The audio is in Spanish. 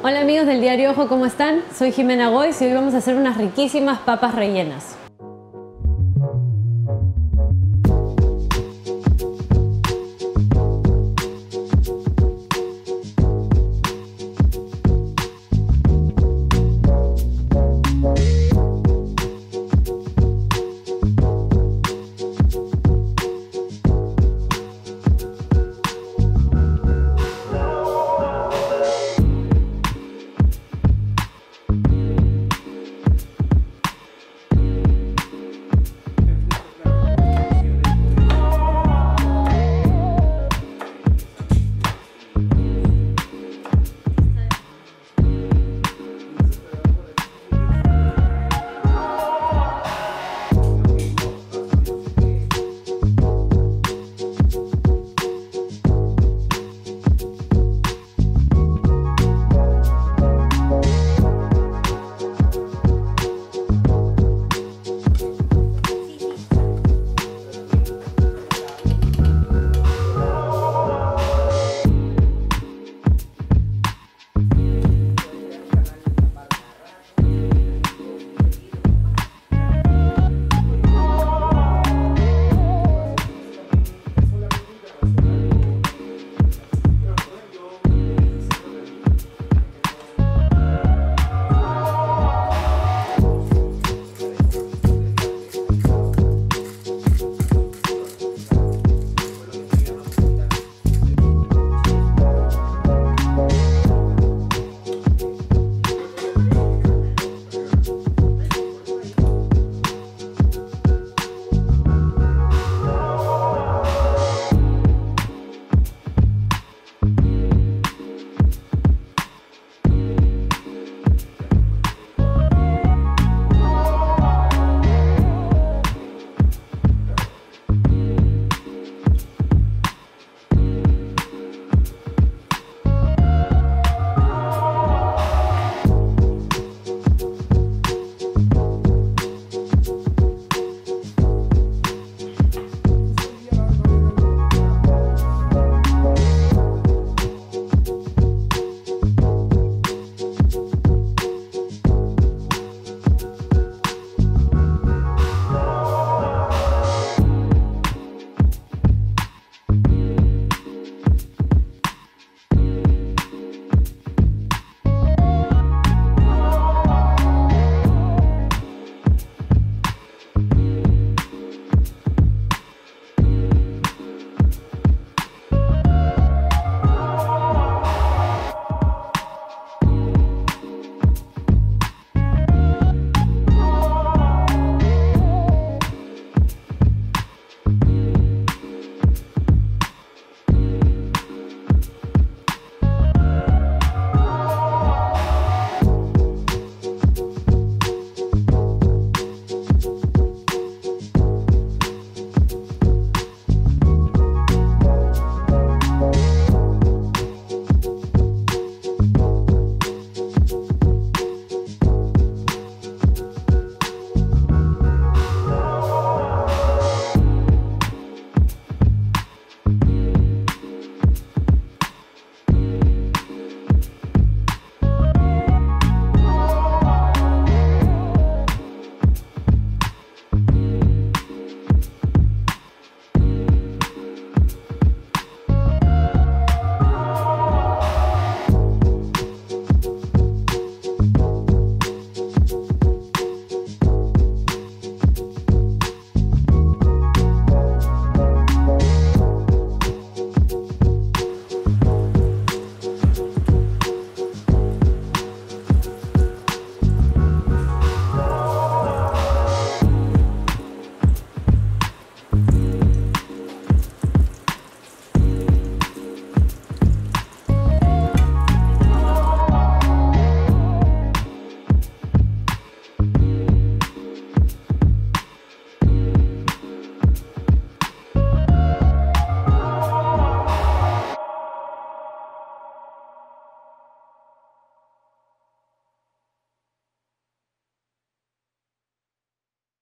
Hola amigos del diario Ojo, ¿cómo están? Soy Jimena Goy y hoy vamos a hacer unas riquísimas papas rellenas.